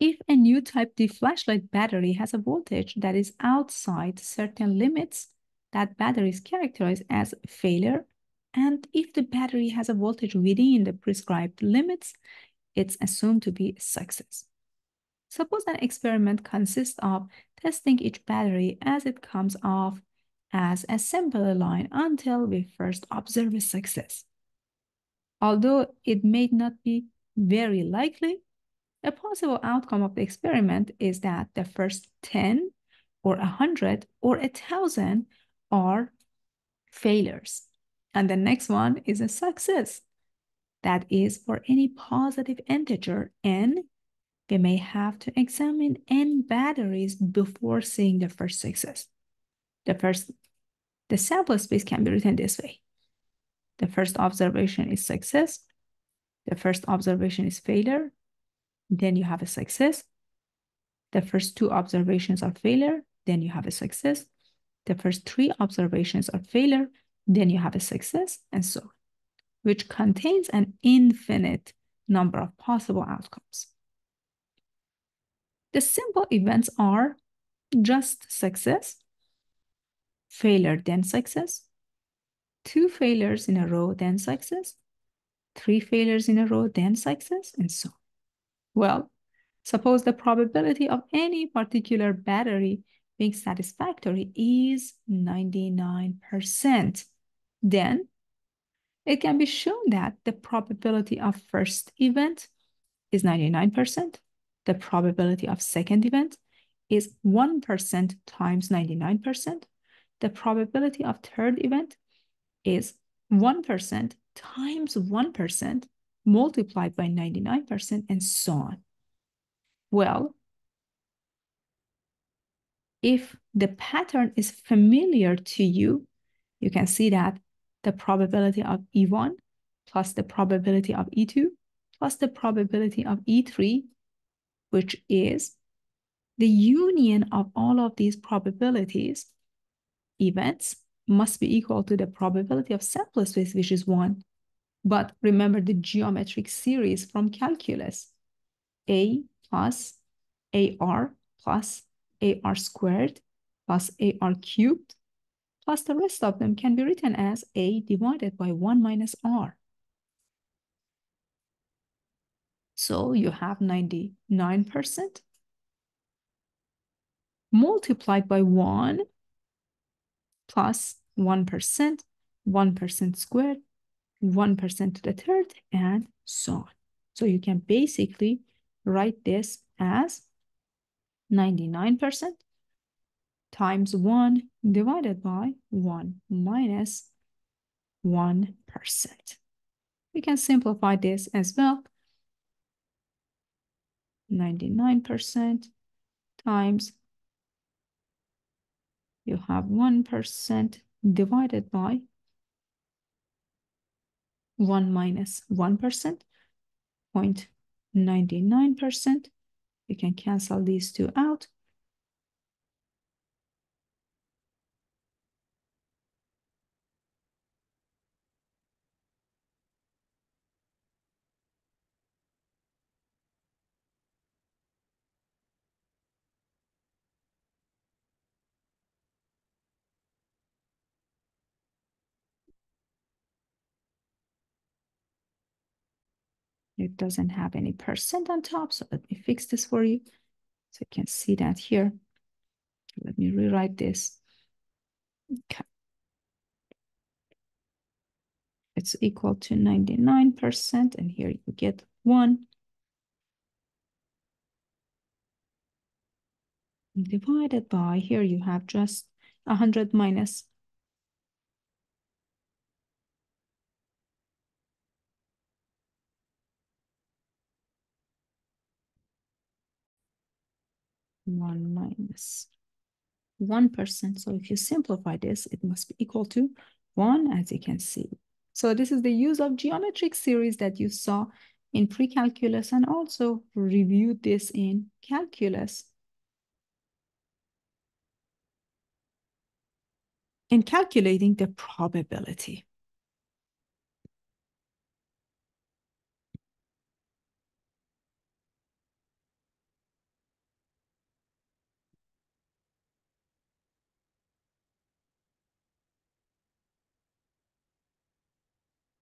If a new type D flashlight battery has a voltage that is outside certain limits, that battery is characterized as failure. And if the battery has a voltage within the prescribed limits, it's assumed to be a success. Suppose an experiment consists of testing each battery as it comes off as assembly line until we first observe a success. Although it may not be very likely, a possible outcome of the experiment is that the first 10 or 100 or 1,000 are failures. And the next one is a success. That is for any positive integer n, we may have to examine n batteries before seeing the first success. The first, the sample space can be written this way. The first observation is success. The first observation is failure. Then you have a success. The first two observations are failure. Then you have a success. The first three observations are failure. Then you have a success and so on, which contains an infinite number of possible outcomes. The simple events are just success, failure, then success, two failures in a row, then success, three failures in a row, then success, and so on. Well, suppose the probability of any particular battery being satisfactory is 99%. Then it can be shown that the probability of first event is 99%, the probability of second event is 1% times 99%. The probability of third event is 1% times 1% multiplied by 99% and so on. Well, if the pattern is familiar to you, you can see that the probability of E1 plus the probability of E2 plus the probability of E3 which is the union of all of these probabilities events must be equal to the probability of sample space, which is one. But remember the geometric series from calculus. A plus AR plus AR squared plus AR cubed plus the rest of them can be written as A divided by 1 minus R. So you have 99% multiplied by 1 plus 1, 1% squared, 1% to the third, and so on. So you can basically write this as 99% times 1 divided by 1 minus 1. We can simplify this as well 99% times you have 1% divided by 1 minus 1, 0.99%. You can cancel these two out. It doesn't have any percent on top, so let me fix this for you. So you can see that here. Let me rewrite this. Okay. It's equal to 99%, and here you get one. Divided by, here you have just 100 minus 1 minus 1. So if you simplify this, it must be equal to 1, as you can see. So this is the use of geometric series that you saw in pre-calculus and also reviewed this in calculus. In calculating the probability.